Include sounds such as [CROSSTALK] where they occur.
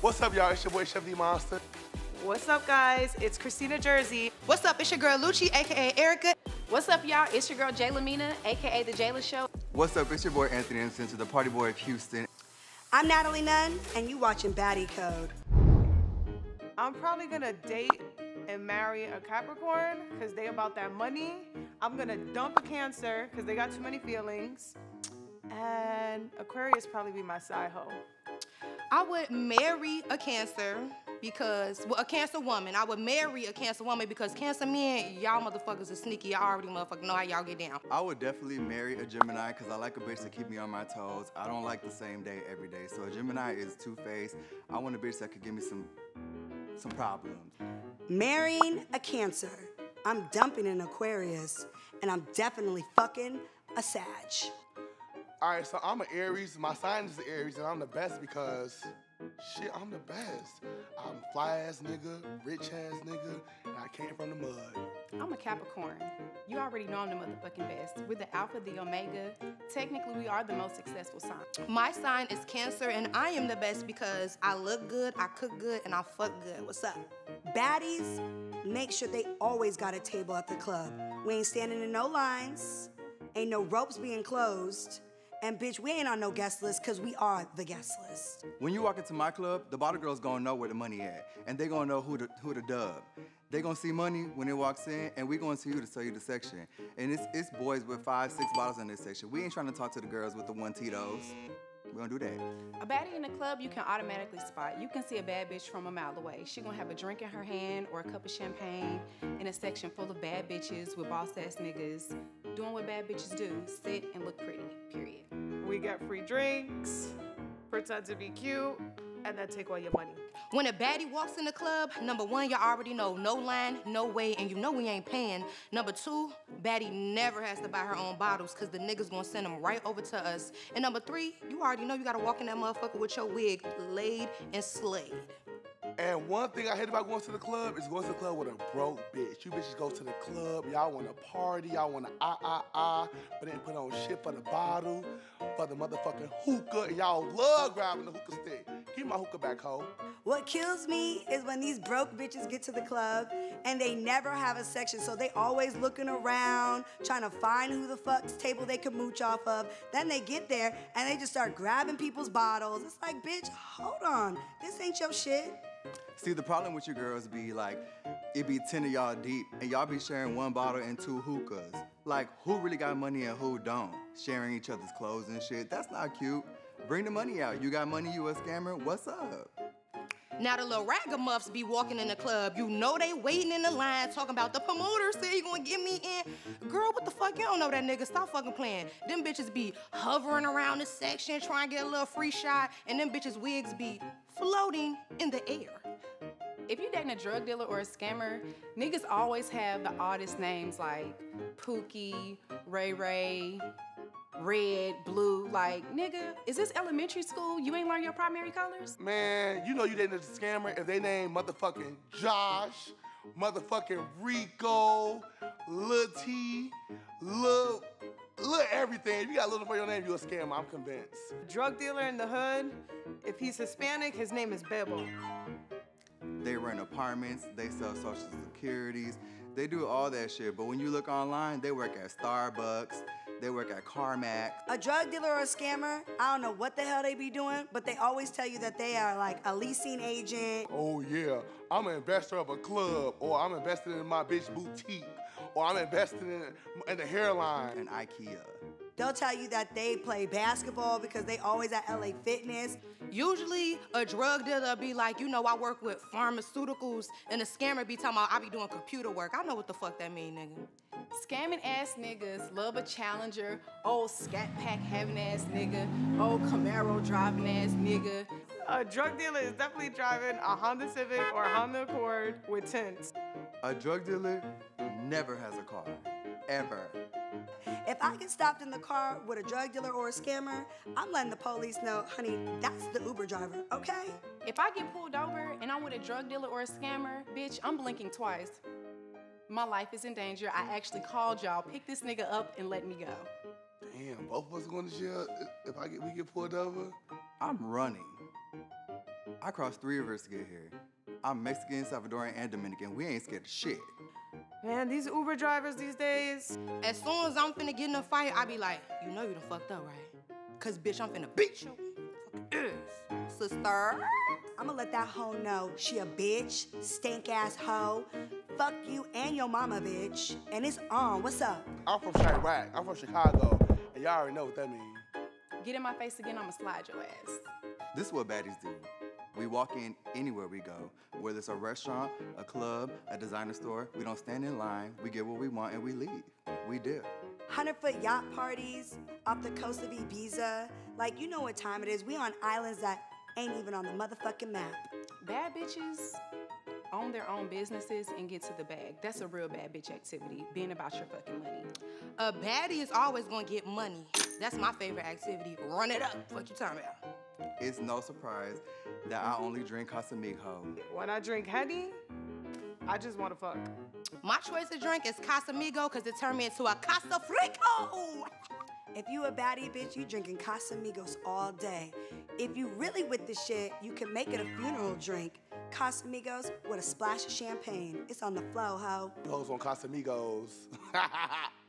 What's up, y'all? It's your boy Chef D Monster. What's up, guys? It's Christina Jersey. What's up? It's your girl Lucii, aka Erica. What's up, y'all? It's your girl Jela Mina, aka The Jela Show. What's up? It's your boy Anthony Uncensored the Party Boy of Houston. I'm Natalie Nunn, and you watching Baddie Code. I'm probably gonna date and marry a Capricorn because they about that money. I'm gonna dump a Cancer because they got too many feelings. And Aquarius probably be my side hoe. I would marry a Cancer because, well, a Cancer woman. I would marry a Cancer woman because Cancer men, y'all motherfuckers are sneaky. Y'all already motherfucking know how y'all get down. I would definitely marry a Gemini because I like a bitch to keep me on my toes. I don't like the same day every day. So a Gemini is two-faced. I want a bitch that could give me some some problems. Marrying a Cancer. I'm dumping an Aquarius, and I'm definitely fucking a Sag. All right, so I'm an Aries. My sign is Aries, and I'm the best because, shit, I'm the best. I'm fly ass nigga, rich ass nigga, and I came from the mud. I'm a Capricorn. You already know I'm the motherfucking best. We're the Alpha, the Omega. Technically, we are the most successful sign. My sign is Cancer, and I am the best because I look good, I cook good, and I fuck good. What's up? Baddies, make sure they always got a table at the club. We ain't standing in no lines, ain't no ropes being closed, and bitch, we ain't on no guest list because we are the guest list. When you walk into my club, the bottle girls gonna know where the money at, and they gonna know who the who the dub. They gonna see money when it walks in, and we gonna see you to sell you the section. And it's it's boys with five, six bottles in this section. We ain't trying to talk to the girls with the one Tito's. We gonna do that. A baddie in the club, you can automatically spot. You can see a bad bitch from a mile away. She gonna have a drink in her hand or a cup of champagne in a section full of bad bitches with boss ass niggas doing what bad bitches do: sit and look pretty. Get free drinks, pretend to be cute, and then take all your money. When a baddie walks in the club, number one, you already know no line, no way, and you know we ain't paying. Number two, baddie never has to buy her own bottles because the niggas gonna send them right over to us. And number three, you already know you gotta walk in that motherfucker with your wig laid and slayed. And one thing I hate about going to the club is going to the club with a broke bitch. You bitches go to the club, y'all want to party, y'all want to ah ah ah, but then put on shit for the bottle, for the motherfucking hookah, and y'all love grabbing the hookah stick. Give my hookah back, hoe. What kills me is when these broke bitches get to the club and they never have a section, so they always looking around, trying to find who the fuck's table they can mooch off of. Then they get there and they just start grabbing people's bottles. It's like, bitch, hold on, this ain't your shit. See, the problem with you girls be like, it be 10 of y'all deep, and y'all be sharing one bottle and two hookahs. Like, who really got money and who don't? Sharing each other's clothes and shit. That's not cute. Bring the money out. You got money, you a scammer? What's up? Now the little ragamuffs be walking in the club. You know they waiting in the line talking about the promoter say you gonna get me in. Girl, what the fuck? You don't know that nigga. Stop fucking playing. Them bitches be hovering around the section trying to get a little free shot, and them bitches wigs be floating in the air. If you dating a drug dealer or a scammer, niggas always have the oddest names like Pookie, Ray Ray, Red, Blue. Like, nigga, is this elementary school? You ain't learned your primary colors? Man, you know you dating a scammer if they name motherfucking Josh, motherfucking Rico, Lil T, Lil, Lil everything. If you got a little for your name, you a scammer, I'm convinced. Drug dealer in the hood, if he's Hispanic, his name is Bebo. They rent apartments, they sell social securities, they do all that shit. But when you look online, they work at Starbucks, they work at CarMax. A drug dealer or a scammer, I don't know what the hell they be doing, but they always tell you that they are like a leasing agent. Oh yeah, I'm an investor of a club, or I'm invested in my bitch boutique, or I'm invested in, in the hairline. And IKEA. They'll tell you that they play basketball because they always at LA Fitness. Usually, a drug dealer be like, you know, I work with pharmaceuticals, and a scammer be talking about I be doing computer work. I know what the fuck that mean, nigga. Scamming ass niggas love a challenger, old scat pack having ass nigga, old Camaro driving ass nigga. A drug dealer is definitely driving a Honda Civic or a Honda Accord with tints. A drug dealer never has a car, ever. If I get stopped in the car with a drug dealer or a scammer, I'm letting the police know, honey, that's the Uber driver, okay? If I get pulled over and I'm with a drug dealer or a scammer, bitch, I'm blinking twice. My life is in danger. I actually called y'all, pick this nigga up and let me go. Damn, both of us going to jail if I get we get pulled over. I'm running. I crossed three rivers to get here. I'm Mexican, Salvadorian, and Dominican. We ain't scared of shit. Man, these Uber drivers these days. As soon as I'm finna get in a fight, I be like, you know you done fucked up, right? Cause bitch, I'm finna beat you. Fucking ass, sister. I'ma let that hoe know she a bitch, stank ass hoe. Fuck you and your mama, bitch. And it's on. What's up? I'm from Chiraq. I'm from Chicago. And y'all already know what that means. Get in my face again, I'ma slide your ass. This is what baddies do. We walk in anywhere we go, whether it's a restaurant, a club, a designer store. We don't stand in line. We get what we want and we leave. We dip. 100 foot yacht parties off the coast of Ibiza. Like, you know what time it is. We on islands that ain't even on the motherfucking map. Bad bitches own their own businesses and get to the bag. That's a real bad bitch activity, being about your fucking money. A baddie is always gonna get money. That's my favorite activity. Run it up. What you talking about? It's no surprise that I only drink Casamigo. When I drink Henny, I just want to fuck. My choice of drink is Casamigo because it turned me into a Casa Frico. If you a baddie bitch, you drinking Casamigos all day. If you really with the shit, you can make it a funeral drink. Casamigos with a splash of champagne. It's on the flow, ho. Those on Casamigos. [LAUGHS]